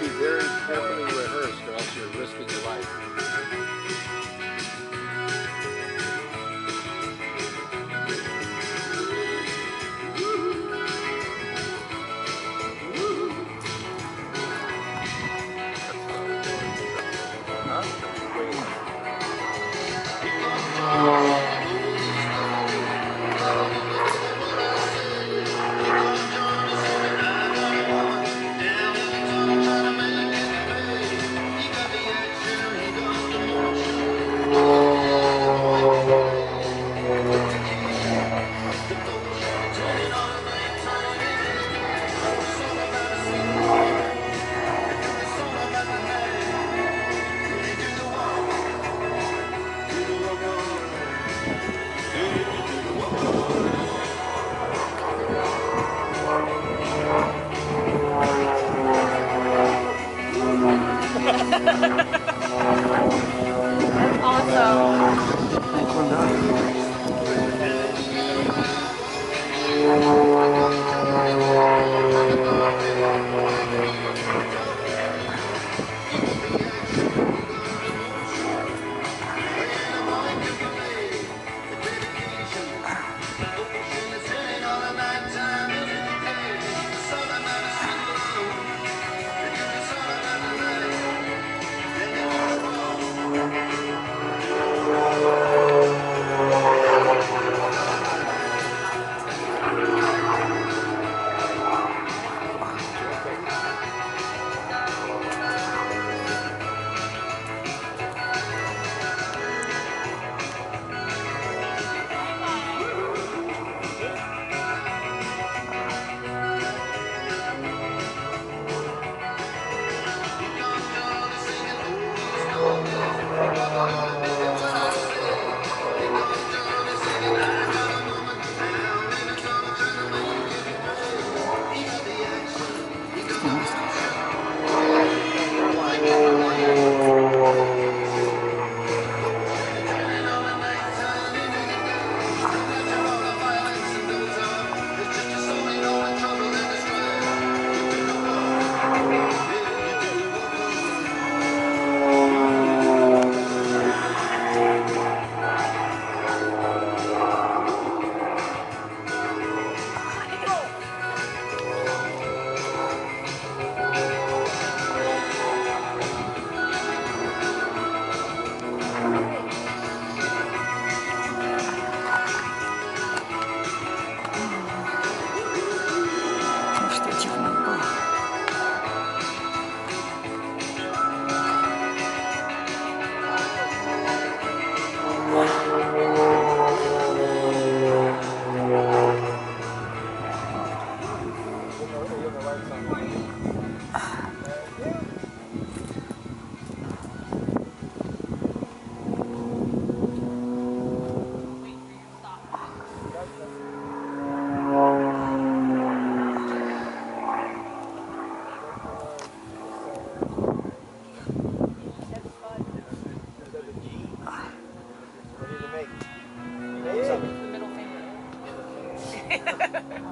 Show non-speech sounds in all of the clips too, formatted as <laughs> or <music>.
be very carefully rehearsed or else you're risking your life. Awesome. <laughs>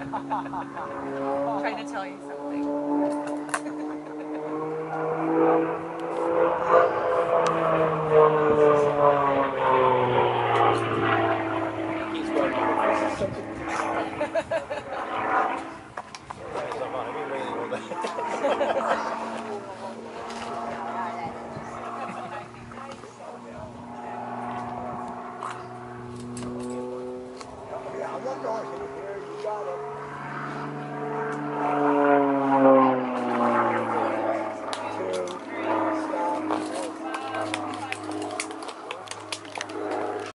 <laughs> trying to tell you something. <laughs>